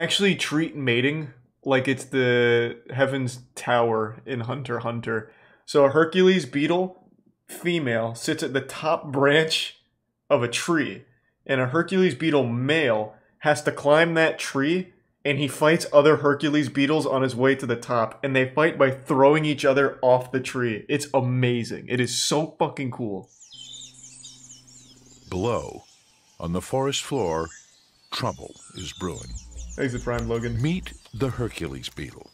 actually treat mating like it's the Heaven's Tower in Hunter Hunter. So a Hercules beetle female sits at the top branch of a tree, and a Hercules beetle male has to climb that tree and he fights other Hercules beetles on his way to the top, and they fight by throwing each other off the tree. It's amazing. It is so fucking cool. Below, on the forest floor, trouble is brewing. Thanks for Prime Logan. Meet the Hercules beetle,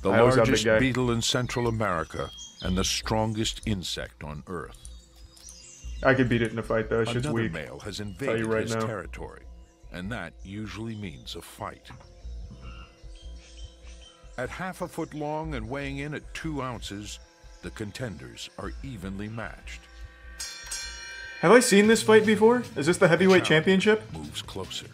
the I largest beetle in Central America and the strongest insect on Earth. I could beat it in a fight though. Another weak. male has invaded right his now. territory, and that usually means a fight. At half a foot long and weighing in at two ounces, the contenders are evenly matched. Have I seen this fight before? Is this the heavyweight championship? Moves closer.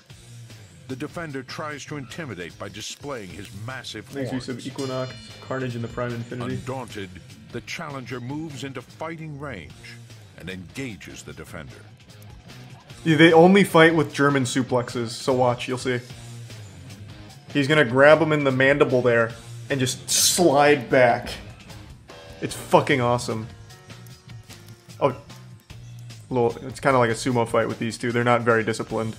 The defender tries to intimidate by displaying his massive Makes use of. Equinox, Carnage, and the Prime Infinity. Undaunted, the challenger moves into fighting range and engages the defender. Yeah, they only fight with German suplexes, so watch, you'll see. He's gonna grab him in the mandible there and just slide back. It's fucking awesome. Oh, little. It's kind of like a sumo fight with these two. They're not very disciplined.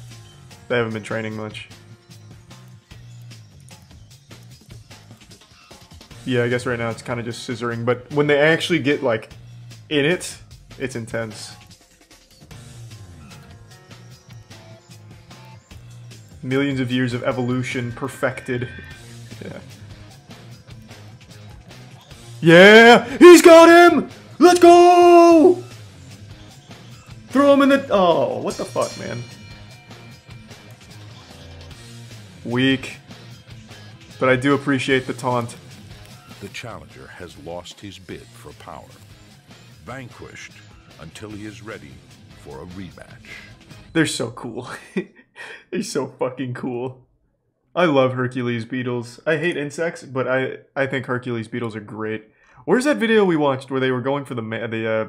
They haven't been training much. Yeah, I guess right now it's kind of just scissoring, but when they actually get like in it, it's intense. Millions of years of evolution perfected. yeah. Yeah! He's got him! Let's go! Throw him in the. Oh, what the fuck, man? Weak. But I do appreciate the taunt. The challenger has lost his bid for power. Vanquished until he is ready for a rematch. They're so cool. They're so fucking cool. I love Hercules beetles. I hate insects, but I I think Hercules beetles are great. Where's that video we watched where they were going for the ma- the uh,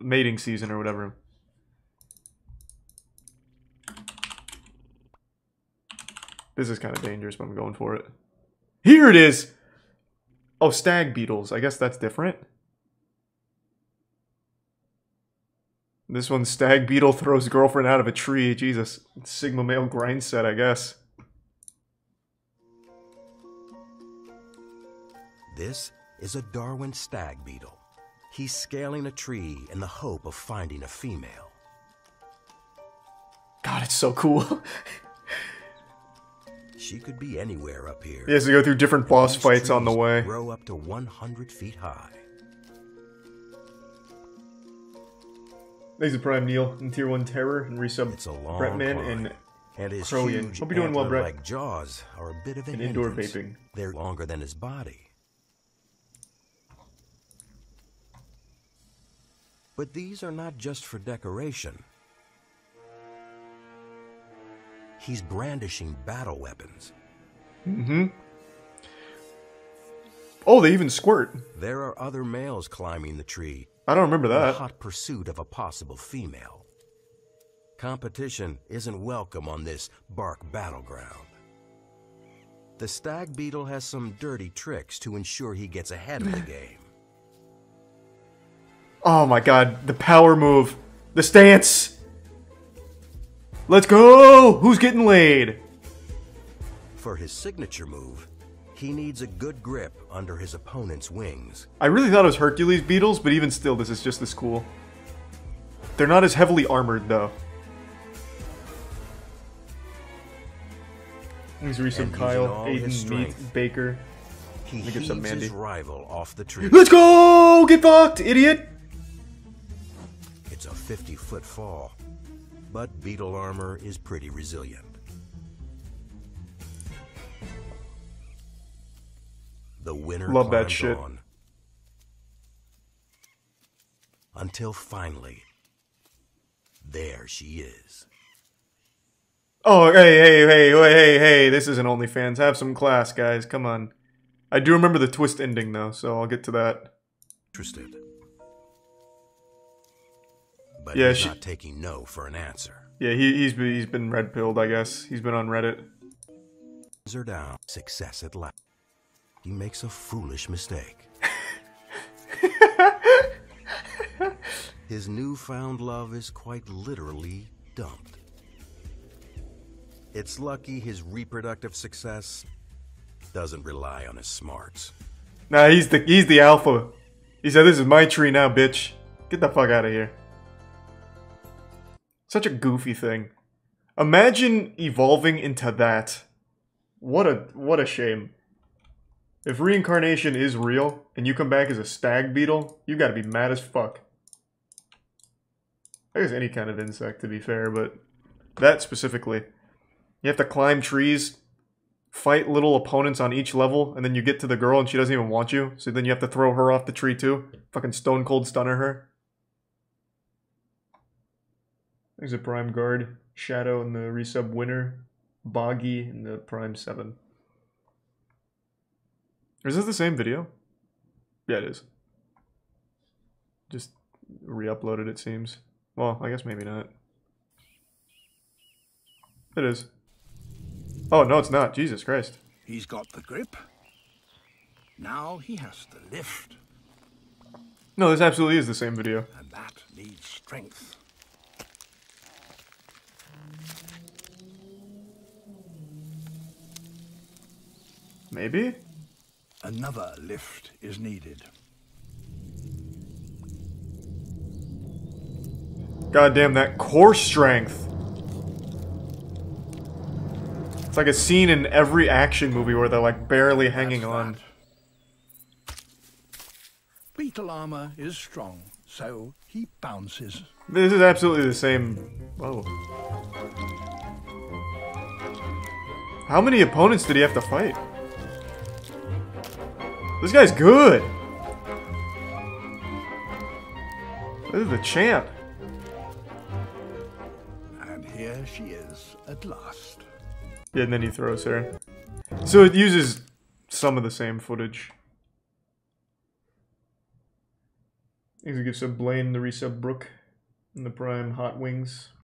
mating season or whatever? This is kind of dangerous, but I'm going for it. Here it is. Oh, stag beetles. I guess that's different. This one, stag beetle throws girlfriend out of a tree. Jesus, Sigma male grind set, I guess. This is a Darwin stag beetle. He's scaling a tree in the hope of finding a female. God, it's so cool. She could be anywhere up here. he has to go through different boss These fights on the way. Grow up to 100 feet high. Thanks to Prime Neil and Tier 1 Terror and resub It's a long Bretman and And his Crowian. huge Hope you're doing well, Brett. antler-like jaws are a bit of an And indoor vaping. They're longer than his body. But these are not just for decoration. He's brandishing battle weapons. Mm-hmm. Oh, they even squirt. There are other males climbing the tree I don't remember that. hot pursuit of a possible female. Competition isn't welcome on this bark battleground. The stag beetle has some dirty tricks to ensure he gets ahead of the game. Oh my god, the power move. The stance. Let's go! Who's getting laid? For his signature move, he needs a good grip under his opponent's wings. I really thought it was Hercules beetles, but even still, this is just as cool. They're not as heavily armored, though. And using Kyle, Aiden, Meat. Baker. He me give some heaves his rival off the tree. Let's go! Get fucked, idiot! It's a 50 foot fall, but beetle armor is pretty resilient. The winner Love that shit. on. Until finally, there she is. Oh, hey, hey, hey, hey, hey, hey, this isn't OnlyFans. Have some class, guys. Come on. I do remember the twist ending, though, so I'll get to that. Interested. But Yeah, he's she- not taking no for an answer. Yeah, he, he's been, he's been red pilled, I guess. He's been on Reddit. her down. Success at last. He makes a foolish mistake. His newfound love is quite literally dumped. It's lucky his reproductive success doesn't rely on his smarts. Nah, he's the he's the alpha. He said, "This is my tree now, bitch. Get the fuck out of here." Such a goofy thing. Imagine evolving into that. What a what a shame. If reincarnation is real and you come back as a stag beetle, you got to be mad as fuck. I guess any kind of insect, to be fair, but that specifically. You have to climb trees, fight little opponents on each level, and then you get to the girl and she doesn't even want you, so then you have to throw her off the tree too. Fucking stone cold stunner her. There's a Prime Guard, Shadow in the resub winner, Boggy in the Prime 7. Is this the same video? Yeah, it is. Just re-uploaded, it seems. Well, I guess maybe not. It is. Oh, no, it's not. Jesus Christ. He's got the grip. Now he has to lift, No, this absolutely is the same video. and that needs strength. Maybe? Another lift is needed. God damn, that core strength. It's like a scene in every action movie where they're like barely hanging That's on. that. Beetle armor is strong, so he bounces. This is absolutely the same. Whoa. How many opponents did he have to fight? This guy's good. This is the champ. And here she is at last. Yeah, and then he throws her. So it uses some of the same footage. Thanks to give sub Blaine the resub Brook and the Prime Hot Wings.